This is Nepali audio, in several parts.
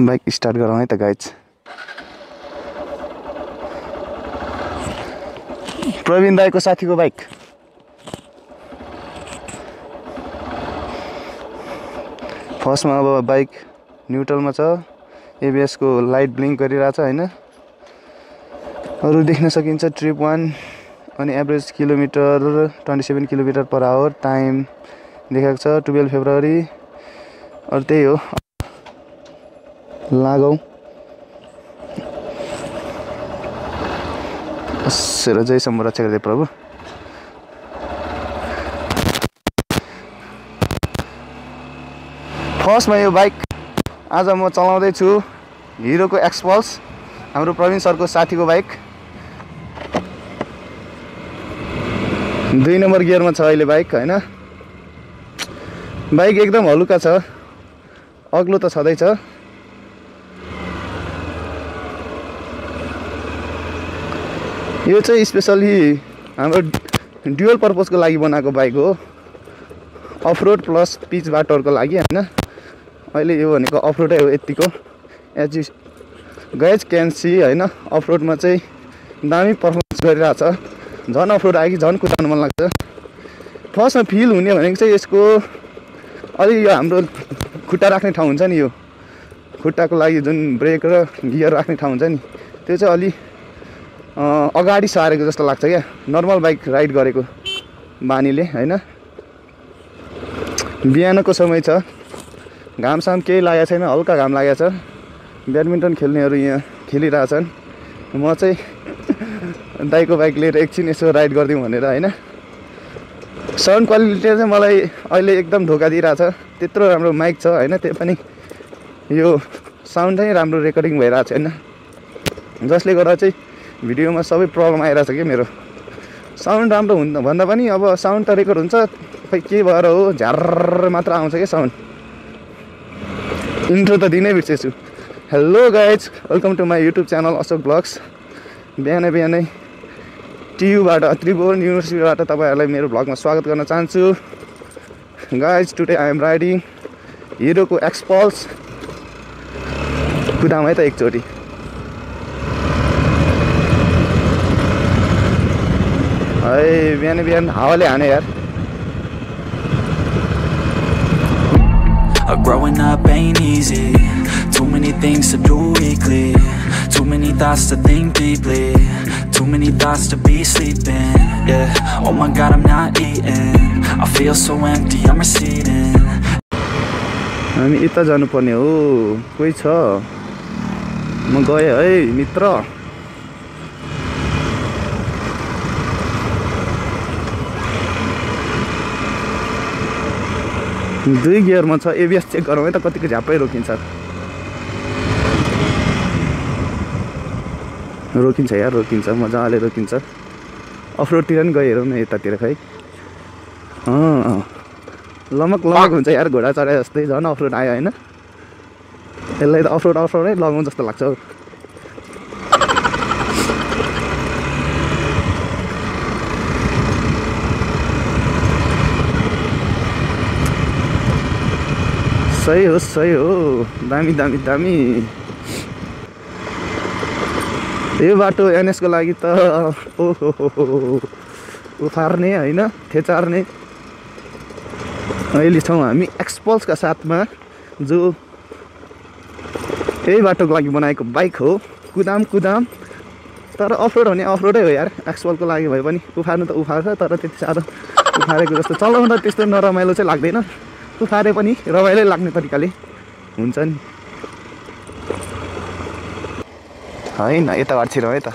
बाइक स्टार्ट गरौँ है त गाइज प्रवीण दाईको साथीको बाइक। फर्स्टमा अब बाइक न्युट्रलमा छ। एबिएसको लाइट ब्लिङ्क गरिरहेछ होइन? अरू देख्न सकिन्छ ट्रिप वान अनि average kilometre twenty seven kilometre per hour time देखाएको छ टुवेल्भ फेब्रुअरी। अरू त्यही हो। लागौँ। र जयसम्म रक्षा प्रभु। फर्स्टमा यो बाइक आज म चलाउँदैछु। हिरोको एक्सपल्स हाम्रो प्रवीण सरको साथीको बाइक। दुई नम्बर गियरमा छ अहिले बाइक होइन? बाइक एकदम हलुका छ। अग्लो त छँदैछ। यो चाहिँ स्पेसली हाम्रो ड्युअल पर्पजको लागि बनाएको बाइक हो। अफ रोड प्लस पिच बाटोहरूको लागि होइन। अहिले यो भनेको अफ रोडै हो यत्तिको as you guys can see होइन अफ रोडमा चाहिँ दामी पर्फर्मेन्स गरिरहेछ। झन् अफ रोड आयो कि झन् कुदाउनु मन लाग्छ। फर्स्टमा फिल हुने भनेको चाहिँ यसको अलि यो हाम्रो खुट्टा राख्ने ठाउँ हुन्छ नि यो। खुट्टाको लागि जुन ब्रेक र गियर राख्ने ठाउँ हुन्छ नि। त्यो चाहिँ अलि अगाडि सारेको जस्तो लाग्छ क्या। नर्मल बाइक राइड गरेको बानीले होइन? बिहानको समय छ। घामसाम केही लागेको छैन हल्का घाम लागेको छ। ब्याडमिन्टन खेल्नेहरू यहाँ खेलिरहेछन्। म चाहिँ दाइको बाइक लिएर एकछिन यसो राइड गरिदिउँ भनेर होइन? साउन्ड क्वालिटीले चाहिँ मलाई अहिले एकदम धोका दिइरहेछ। त्यत्रो राम्रो माइक छ होइन? त्यो पनि यो साउन्ड चाहिँ राम्रो रेकर्डिङ भइरहेको छैन। जसले गर्दा चाहिँ भिडियोमा सबै प्रब्लम आइरहेछ क्या मेरो? साउन्ड राम्रो हुन् भन्दा पनि अब साउन्ड त रेकर्ड हुन्छ खै के भएर हो? झ्यार मात्र आउँछ क्या साउन्ड इन्ट्रो त दिनै बिर्सेछु। Hello guys welcome to my YouTube channel Ashok vlogs बिहानै बिहानै टियुबाट त्रिभुवन युनिभर्सिटीबाट तपाईँहरूलाई मेरो भ्लगमा स्वागत गर्न चाहन्छु। Guys today I am riding हिरोको XPulse कुदाम त एकचोटि। है बिहान बिहान हावाले हाने यार Uh, growing up ain't easy. Too many things to do weekly. Too many thoughts to think deeply. Too many thoughts to be sleeping. Yeah. Oh my god, I'm not eating. I feel so empty, I'm receding. हामी यता जानुपर्ने हो कोही छ म गएँ है मित्र दुई गियरमा छ एबिएस चेक गरौँ है त कतिको झ्यापै रोकिन्छ। रोकिन्छ यार रोकिन्छ मजाले रोकिन्छ। अफरोडतिर पनि गइहेरौँ न यतातिर खै। लमक लमक हुन्छ यार घोडा चढाए जस्तै झन् अफरोड आयो होइन? यसलाई त अफरोड अफरोडै लगाउँ जस्तो लाग्छ हौ। सही हो सही हो। दामी दामी दामी। यो बाटो एनएसको लागि त ओहो। उफार्ने होइन थेचार्ने अहिले छौँ हामी एक्सपल्सका साथमा जो यही बाटोको लागि बनाएको बाइक हो। कुदाम कुदाम। तर अफरोड भने अफरोडै हो यार एक्सपलको लागि भए पनि। उफार्नु त उफार्छ तर त्यति साह्रो उफारेको जस्तो चलाउँदा त्यस्तो नरमाइलो चाहिँ लाग्दैन। उफारे पनि रमाइलो लाग्ने तरिकाले हुन्छ नि होइन यताबाट छिरौँ है त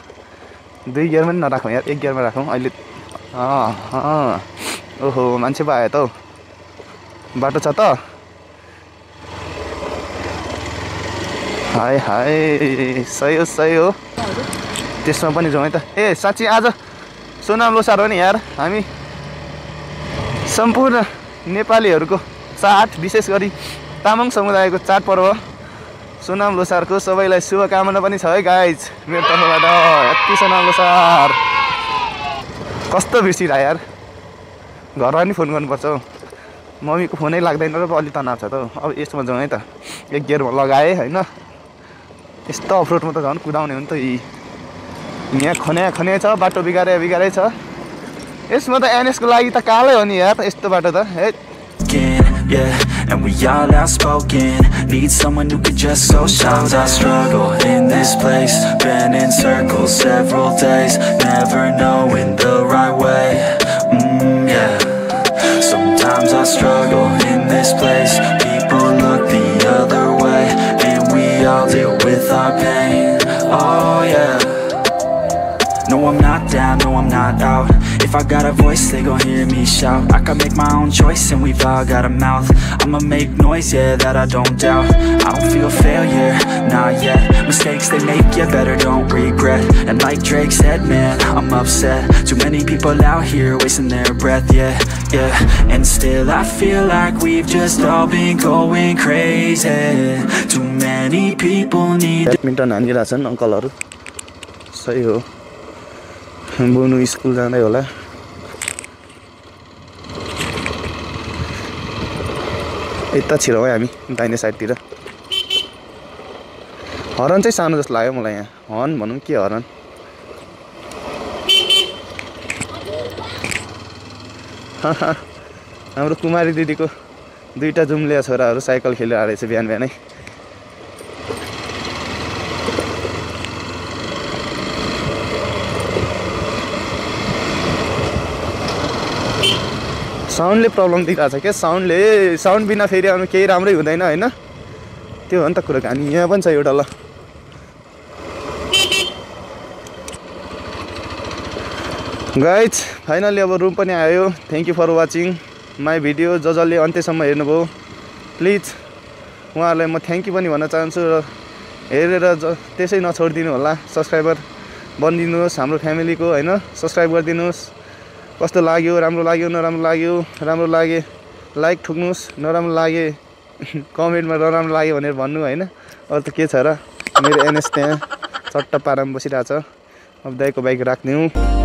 दुई गियरमा पनि नराखौँ यार एक गियरमा राखौँ। अहिले ओहो मान्छे पो आयो त हौ। बाटो छ त। हाय हाय सही हो सही हो। त्यसमा पनि जाउँ है त। ए साँच्ची आज सोनाम लोसार हो नि यार हामी सम्पूर्ण नेपालीहरूको चाड विशेष गरी तामाङ समुदायको चाडपर्व सोनाम लोसारको सबैलाई शुभकामना पनि छ है गाइज मेरो तर्फबाट यति सोनाम लोसार। कस्तो बिर्सिरह यार। घरमा नि फोन गर्नुपर्छ हौ। मम्मीको फोनै लाग्दैन र पो अलिक तनाव छ त अब यसमा जाउँ है त। एक गियरमा लगाएँ होइन। यस्तो अफरोडमा त झन् कुदाउने हो नि त यी। यहाँ खन्या खन्या छ बाटो बिगारे बिगारै छ। यसमा त एनएसको लागि त कालै हो नि यार यस्तो बाटो त। है yeah, and we all outspoken. Need someone who could just go Sometimes I struggle in this place, been in circles several days, never knowing no, I'm not out If I got a voice, they gon' hear me shout I can make my own choice and we've all got a mouth I'ma make noise, yeah, that I don't doubt I don't feel failure, not yet Mistakes they make, yeah, better don't regret And like Drake said, man, I'm upset Too many people out here wasting their breath, yeah, yeah And still I feel like we've just all been going crazy Too many people need badminton हानिरहेछन् अङ्कलहरू सही हो बुनु स्कुल जाँदै होला। यता छिरौँ है हामी दाहिने साइडतिर। हरन चाहिँ सानो जस्तो लाग्यो मलाई यहाँ। हर्न भनौँ के हरन। हाम्रो कुमारी दिदीको दुईवटा जुम्लिया छोराहरू साइकल खेलेर आएको रहेछ बिहान बिहानै। साउन्डले प्रब्लम दिइरहेको छ क्या? साउन्डले साउन्ड बिना फेरि आउनु केही राम्रै हुँदैन होइन? त्यो हो नि त कुरो अनि यहाँ पनि छ एउटा ल। गाइज फाइनली अब रुम पनि आयो। Thank you for watching my video ज जसले अन्त्यसम्म हेर्नुभयो प्लिज उहाँहरूलाई म थ्याङ्क यू पनि भन्न चाहन्छु र हेरेर ज त्यसै नछोडिदिनु होला। सब्सक्राइबर बनिदिनुहोस् हाम्रो फ्यामिलीको होइन? सब्सक्राइब गरिदिनुहोस्। कस्तो लाग्यो? राम्रो लाग्यो? नराम्रो लाग्यो? राम्रो लागे लाइक ठुक्नुहोस्। नराम्रो लागे कमेन्टमा नराम्रो लाग्यो भनेर भन्नु होइन? अरू त के छ र? मेरो एनएस त्यहाँ चट्ट पारामा बसिरहेको छ अब दाइको बाइक राख्ने हो।